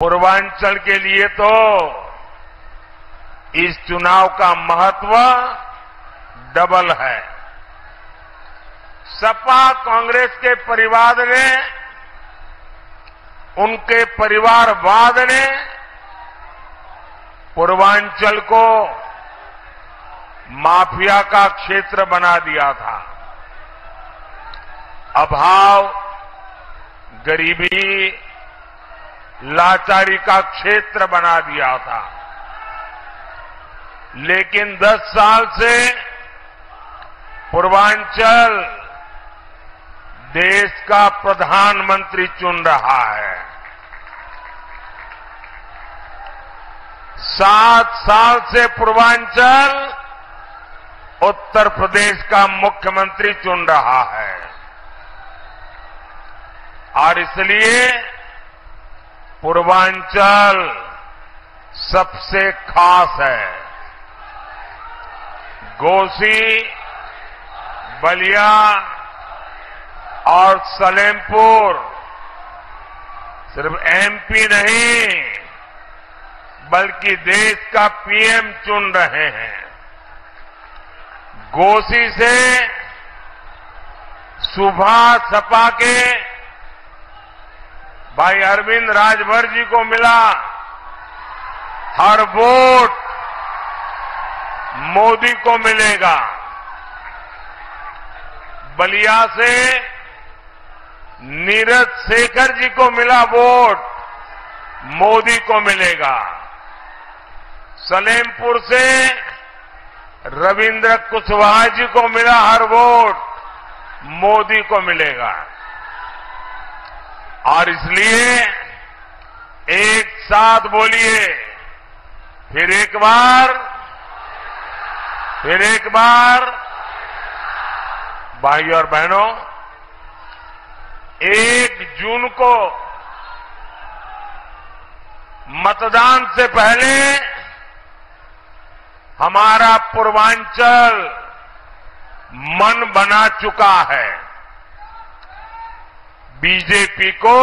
पूर्वांचल के लिए तो इस चुनाव का महत्व डबल है। सपा कांग्रेस के परिवार ने, उनके परिवारवाद ने पूर्वांचल को माफिया का क्षेत्र बना दिया था। अभाव, गरीबी लाचारी का क्षेत्र बना दिया था। लेकिन 10 साल से पूर्वांचल देश का प्रधानमंत्री चुन रहा है। सात साल से पूर्वांचल उत्तर प्रदेश का मुख्यमंत्री चुन रहा है। और इसलिए पूर्वांचल सबसे खास है। गोसी, बलिया और सलेमपुर। सिर्फ़ एमपी नहीं, बल्कि देश का पीएम चुन रहे हैं। गोसी से सुभाष सपा के भाई अरविंद राजभर जी को मिला। हर वोट मोदी को मिलेगा। बलिया से नीरज शेखर जी को मिला वोट, मोदी को मिलेगा। सलेमपुर से रविंद्र कुशवाहा जी को मिला हर वोट, मोदी को मिलेगा। और इसलिए एक साथ बोलिए, फिर एक बार, फिर एक बार। भाई और बहनों, एक जून को मतदान से पहले हमारा पूर्वांचल मन बना चुका है। बीजेपी को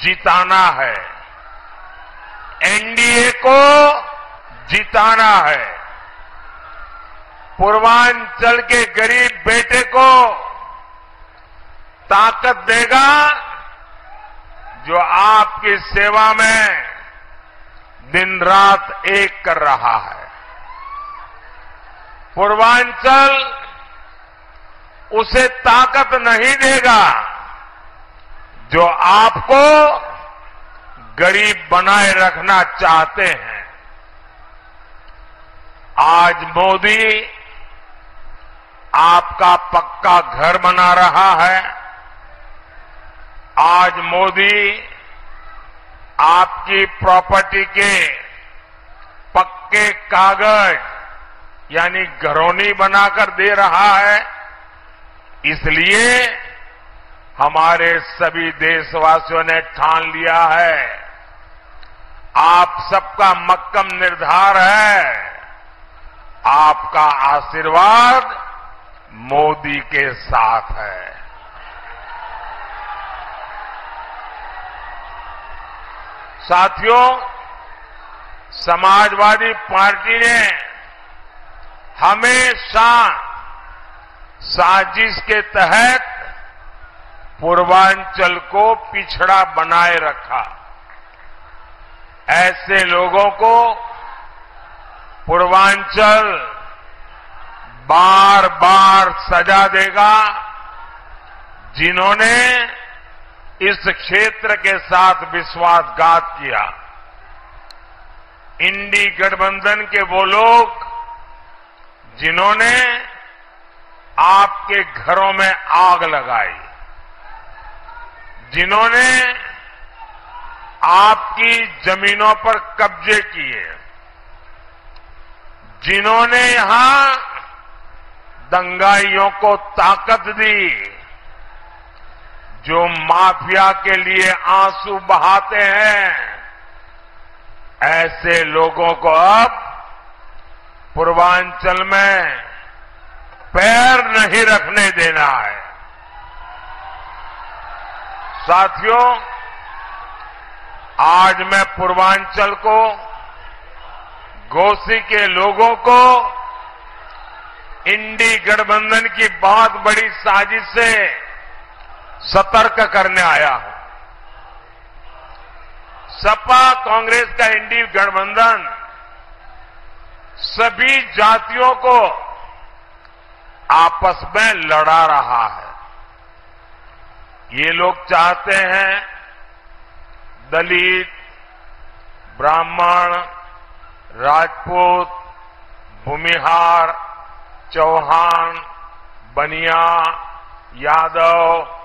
जिताना है। एनडीए को जिताना है। पूर्वांचल के गरीब बेटे को ताकत देगा जो आपकी सेवा में दिन रात एक कर रहा है। पूर्वांचल उसे ताकत नहीं देगा। जो आपको गरीब बनाए रखना चाहते हैं। आज मोदी आपका पक्का घर बना रहा है। आज मोदी आपकी प्रॉपर्टी के पक्के कागज़, यानी घरौनी बनाकर दे रहा है। इसलिए हमारे सभी देशवासियों ने ठान लिया है। आप सबका मक्कम निर्धार है। आपका आशीर्वाद मोदी के साथ है। साथियों, समाजवादी पार्टी ने हमेशा साजिश के तहत पूर्वांचल को पिछड़ा बनाए रखा। ऐसे लोगों को पूर्वांचल बार बार सजा देगा, जिन्होंने इस क्षेत्र के साथ विश्वासघात किया। इंडी गठबंधन के वो लोग, जिन्होंने आपके घरों में आग लगाई। जिन्होंने आपकी जमीनों पर कब्जे किए, जिन्होंने यहाँ दंगाइयों को ताकत दी, जो माफिया के लिए आँसू बहाते हैं, ऐसे लोगों को अब पूर्वांचल में पैर नहीं रखने देना है। साथियों, आज मैं पूर्वांचल को घोसी के लोगों को, इंडी गठबंधन की बहुत बड़ी साजिश से सतर्क करने आया हूँ। सपा कांग्रेस का इंडी गठबंधन सभी जातियों को आपस में लड़ा रहा है। ये लोग चाहते हैं दलित ब्राह्मण राजपूत भूमिहार चौहान बनिया यादव